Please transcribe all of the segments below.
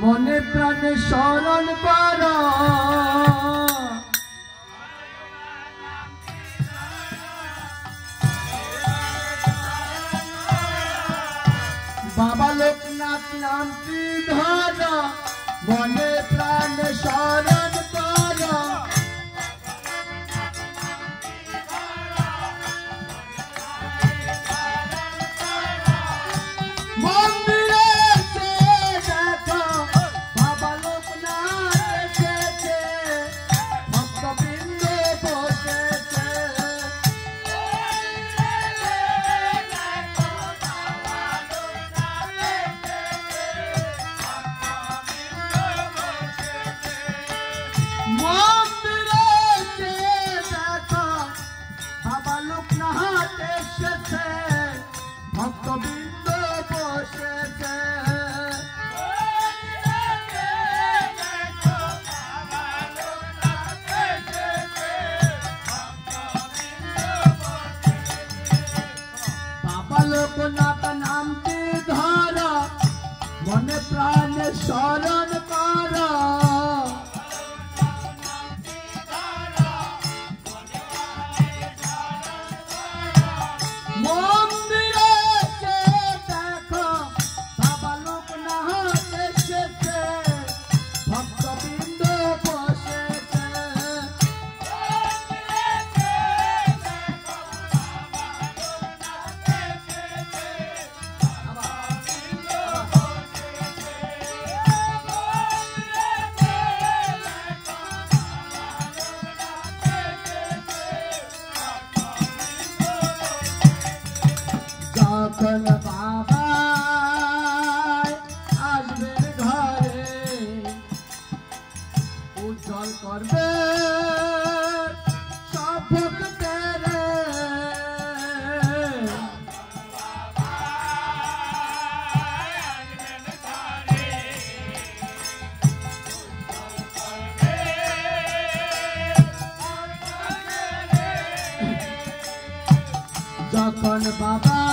মনে প্রাণে স্মরণ কর। বাবা লোকনাথ নাম নামটি ধর। মনে नाम के धारा मन प्राण शरण উজ্জ্বল করবে। যখন বাবা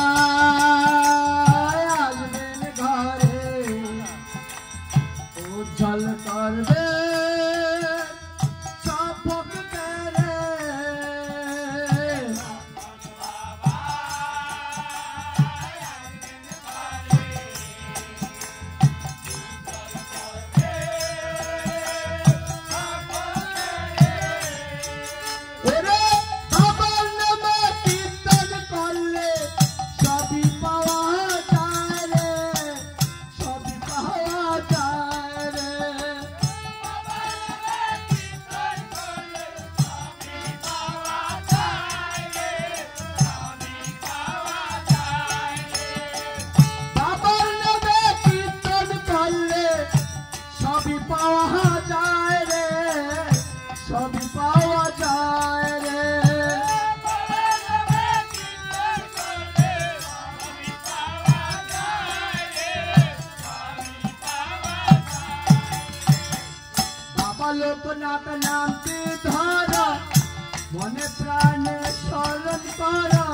লোকনাথ নামটি ধরা, মনে প্রাণে স্মরণ করা।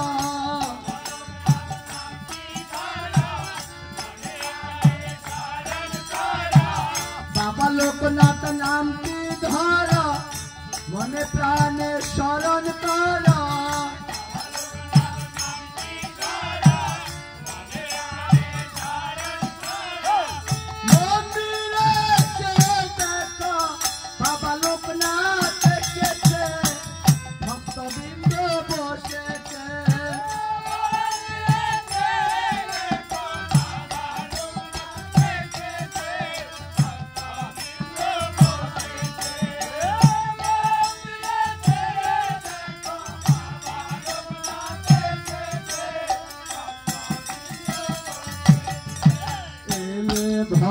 বাবা লোকনাথ নামটি ধরা, মনে প্রাণে স্মরণ করা।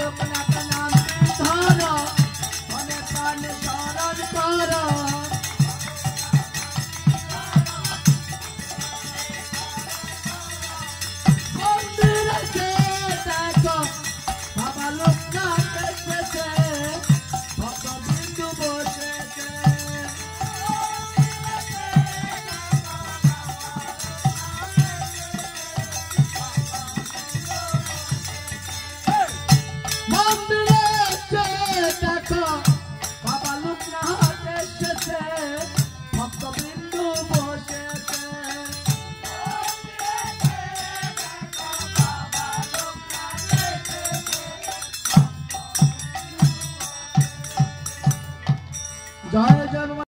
বাবা লোকনাথ